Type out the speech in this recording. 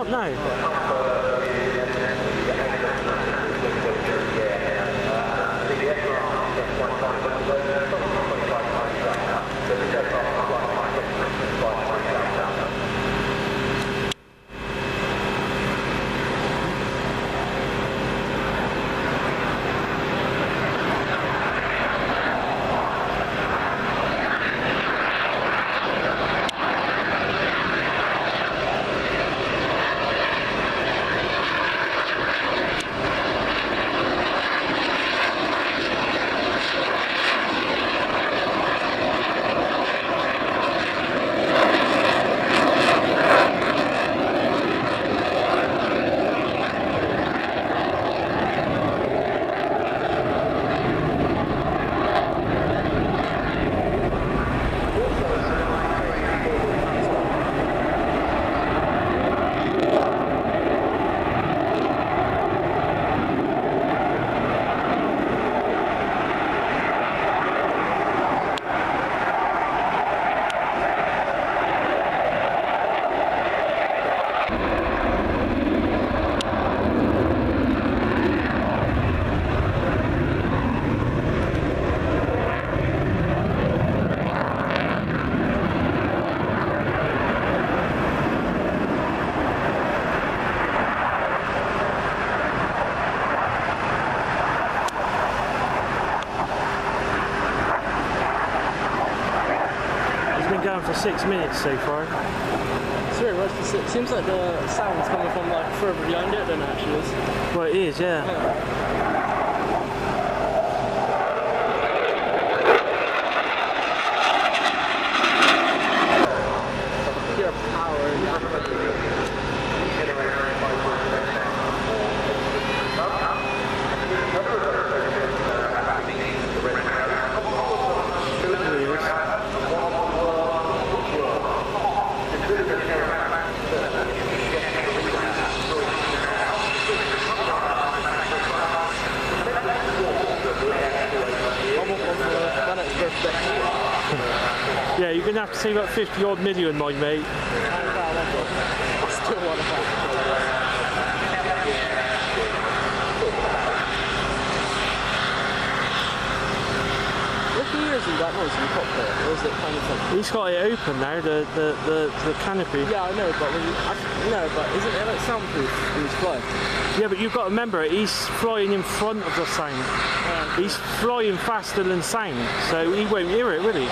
up now. Going for six minutes so far. It's very rusty. It seems like the sound's coming from like further behind it than it actually is. Well, it is, yeah. Pure power. It is. Yeah, you're gonna have to save up 50 odd million, my mate. I still want to back. What can you do that noise in the cockpit? Or is it kind of like... He's got it open now, the the, the, the canopy. Yeah, I know, but when you... I, no, but isn't it like soundproof when he's flying? Yeah, but you've got to remember, he's flying in front of the sound. Oh, he's flying faster than sound, so he won't hear it, will he?